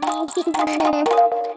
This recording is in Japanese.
ねえ、してください。